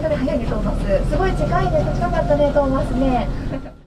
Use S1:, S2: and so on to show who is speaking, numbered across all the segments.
S1: 着で早いねトーマス。すごい近いね近かったねトーマスね。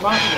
S2: マ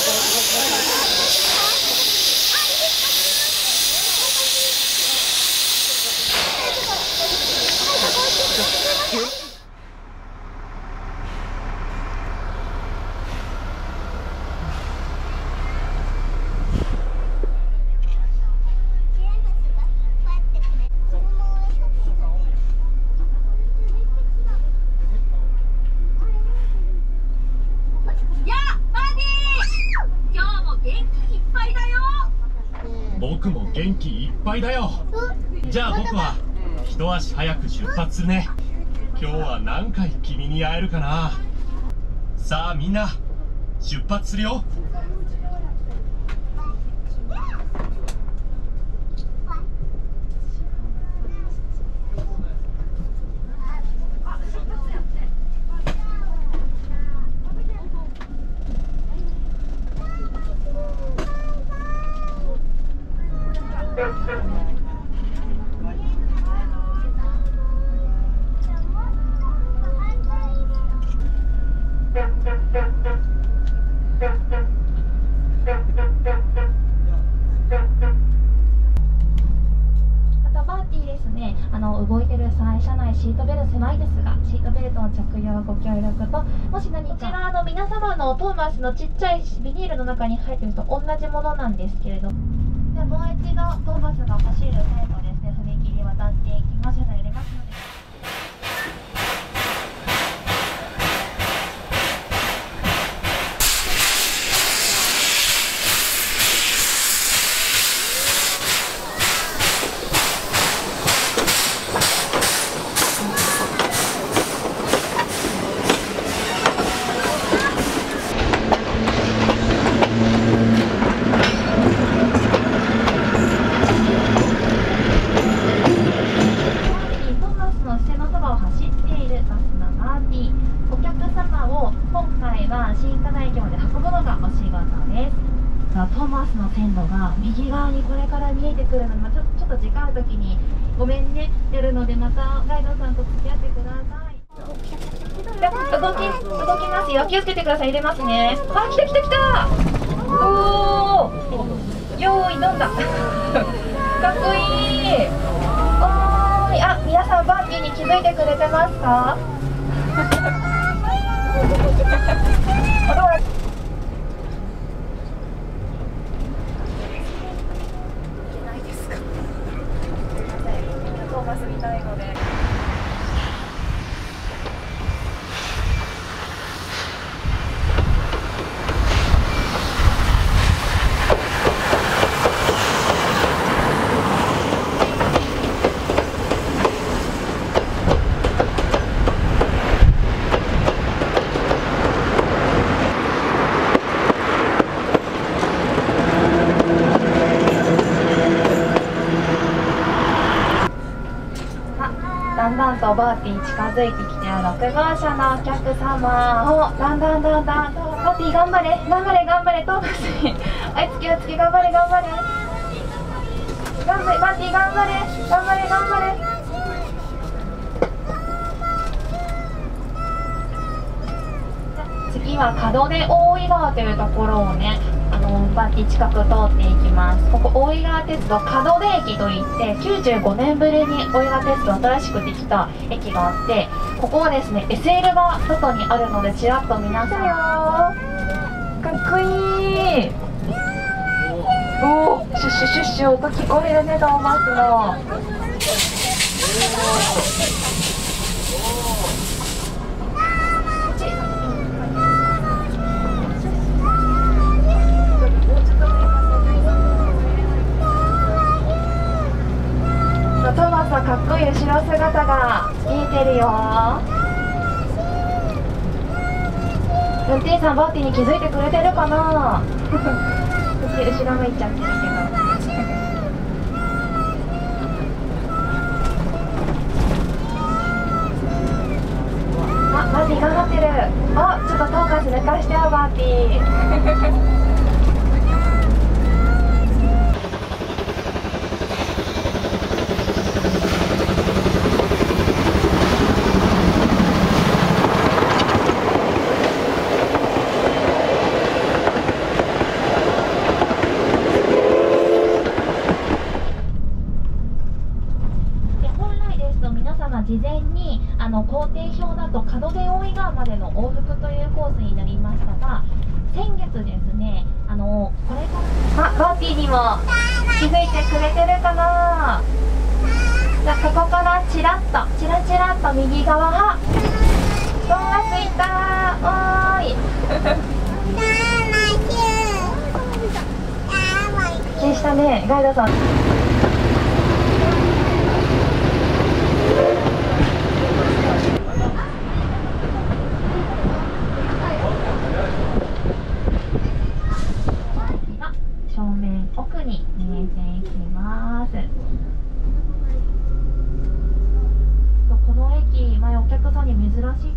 S3: やあバーディー今日も元気いっぱいだよ
S4: 僕も元気いっぱいだよ。じゃあ僕は一足早く出発するね。今日は何回君に会えるかな。さあみんな出発するよ
S1: またバーティーですねあの動いてる際車内シートベルト狭いですがシートベルトの着用ご協力ともし何かこちらの皆様のトーマスのちっちゃいビニールの中に入ってると同じものなんですけれどじゃあもう一度トーマスが走る最後ですね。踏切渡っていきます。ので入れますのでトーマスの視線のそばを走っているバスのバーティーお客様を今回は新金駅まで運ぶのがお仕事ですさあトーマスの線路が右側にこれから見えてくるので、まあ、ちょちょっと時間ある時にごめんねやるのでまたガイドさんと付き合ってくださいじゃあ動き動きますよ気をつけてください入れますね。あ来た来た来た。おおよーいどんだ。かっこいい。おーいあ皆さんバーティーに気づいてくれてますか？あどうないですか？すいませんトーマス見たいのであだんだんとバーティー近づいてきて6号車のお客様をだんだんだんだんとバーティー頑張れ頑張れ頑張れトーマスにあいつきあいつき頑張れ頑張れ頑張れバーティー頑張れ頑張れ頑張れ次は門出大井川というところをねのバーティー近く通っていきます。ここ大井川鉄道門出駅といって95年ぶりに大井川鉄道新しくできた駅があってここはですね SL が外にあるのでちらっと皆さん。かっこいい。おおシュッシュシュッシュ音聞こえるねトーマスのてるよ。運転手さんバーティーに気づいてくれてるかな？後ろ向いちゃってるけど。あバーティー頑張ってる。あちょっとトーカス抜かしてよバーティーで本来ですと皆様事前にあの工程表だと門出大井川までの往復というコースになりましたが先月ですねあのこれからあバーティーにも気づいてくれてるかな？じゃあここからチラッとチラチラッと右側はトンガスいたおーい。でしたね。ガイドさんが正面奥に見えていきますこの駅前お客さんに珍しい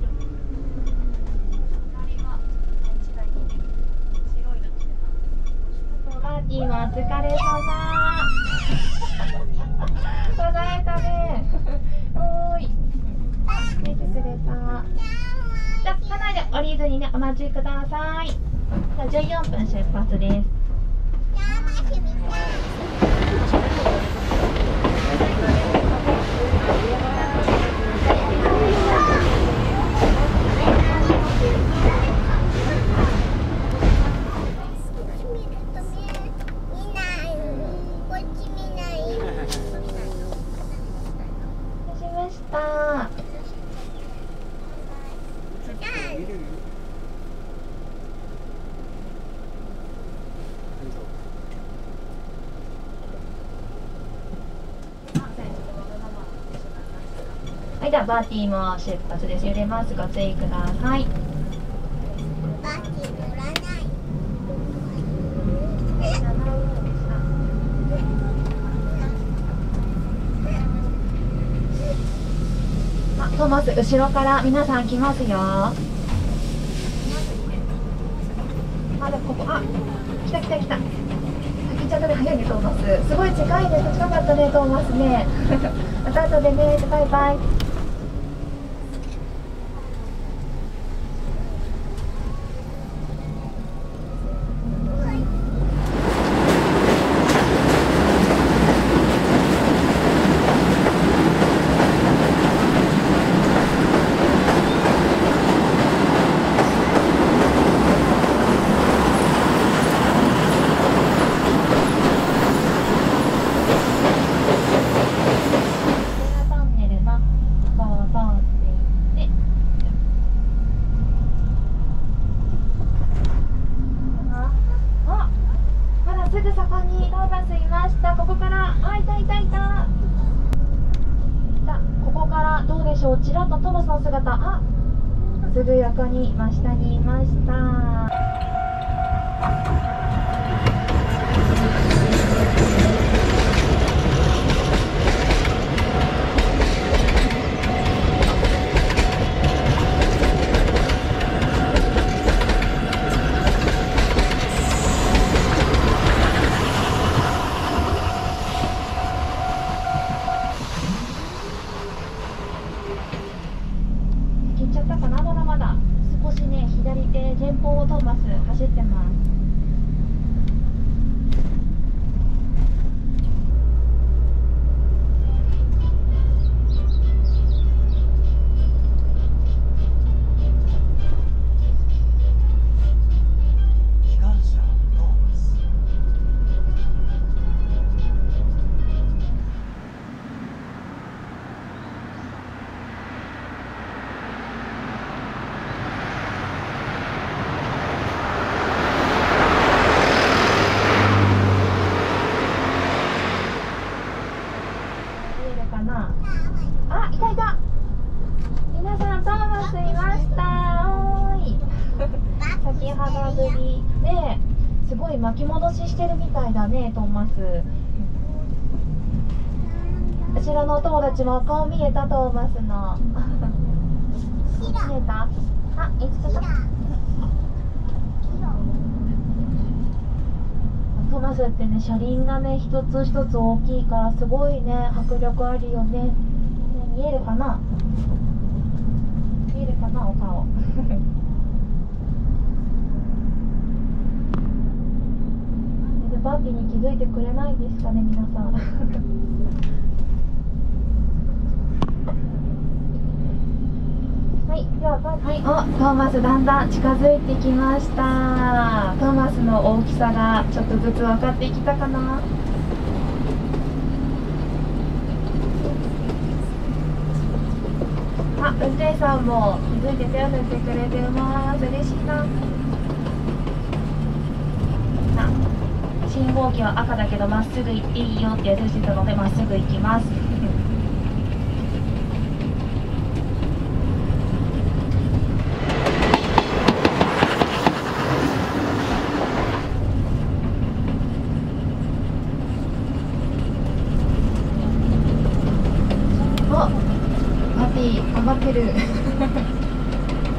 S1: パーティーもお疲れ様ございたねおーい出てくれたじゃあ車内で降りずにねお待ちくださいじゃあ14分出発ですしましたはい、ではバーティーも出発です。揺れます。ご注意ください。あ、トーマス、後ろから皆さん来ますよ。あ、でここ、あ、来た来た来た。先ちゃったね、早いね、トーマス。すごい近いね、近かったね、トーマスね。また後でね、バイバイ。トンネルのこう通っていってああまだすぐそこにトーマスいました。ここからあいたいたいた。さここからどうでしょう？ちらっとトーマスの姿。あすぐ横に真下にいました。ねえすごい巻き戻ししてるみたいだねトーマス。後ろのお友達も顔見えたトーマスの。見えた？あいつかトーマスってね車輪がね一つ一つ大きいからすごいね迫力あるよね。ね見えるかな？見えるかなお顔でバーティーに気づいてくれないんですかね皆さん。はい、ではバーティー、はい、お、トーマスだんだん近づいてきました。トーマスの大きさがちょっとずつ分かってきたかな。あ、運転手さんも気づいて手を振ってくれてます。嬉しいなあ信号機は赤だけどまっすぐ行っていいよって矢印してたのでまっすぐ行きます。頑張ってる。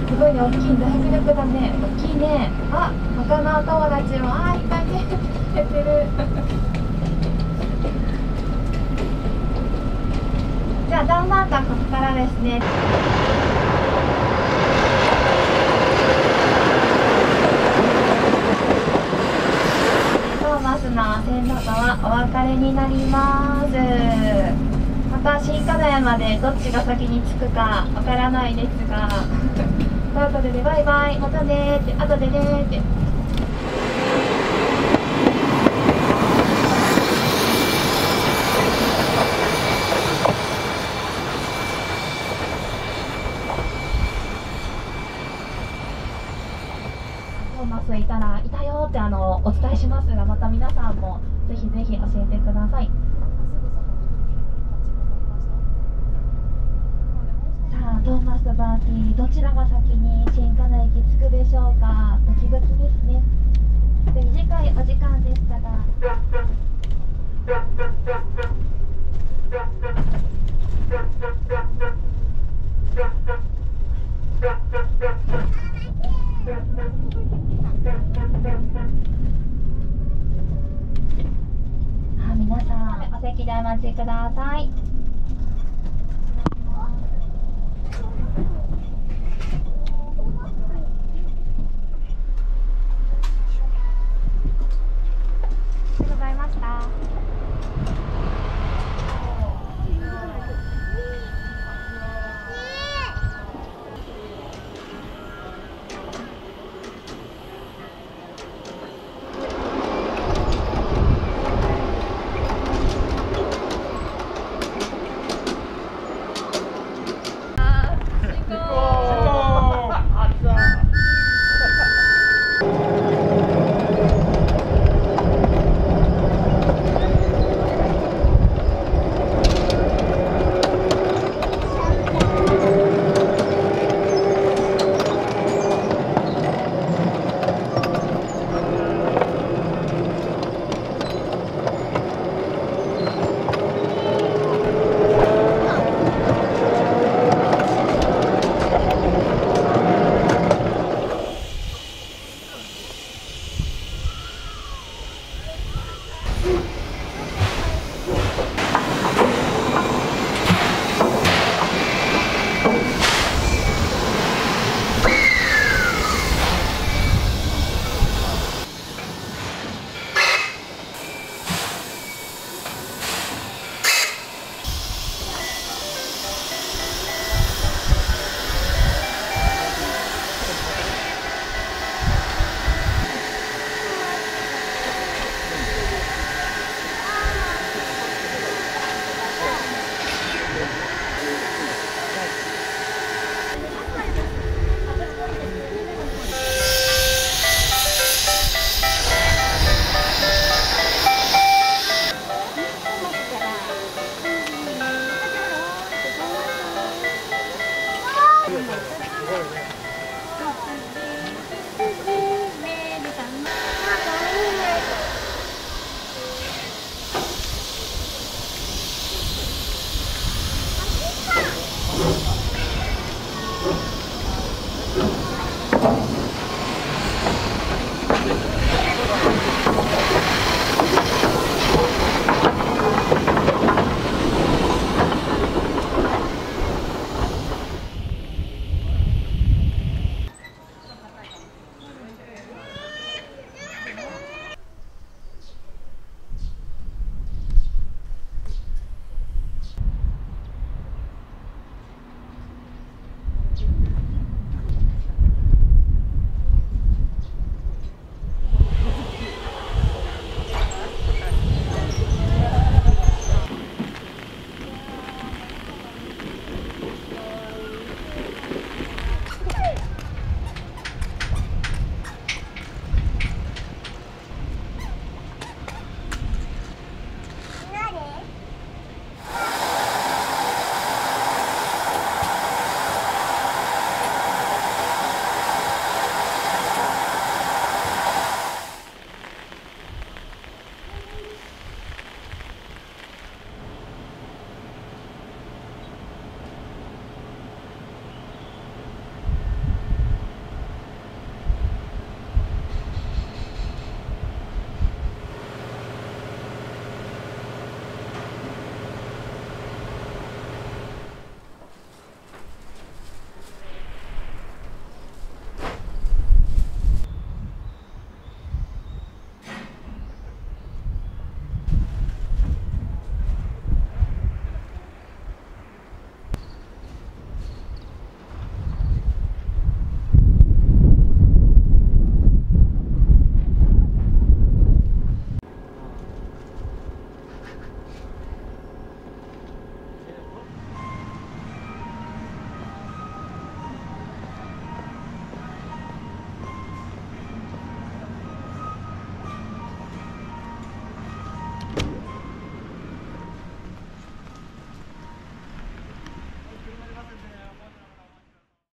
S1: すごいね大きい大迫力だね。大きいね。あ他のお友達もあいっぱいねやってる。じゃあだんだんとここからですね。トーマスの線路とはお別れになります。また新金谷までどっちが先に着くかわからないですが。ということでバイバイ。またねーって。後でねーって。トーマスいたらいたよってあのお伝えしますがまた皆さんもぜひぜひ教えてください。さあトーマスとバーティーどちらが先に新金駅着くでしょうか？ドキドキですね。で短いお時間でしたが。あ皆さんお席でお待ちください。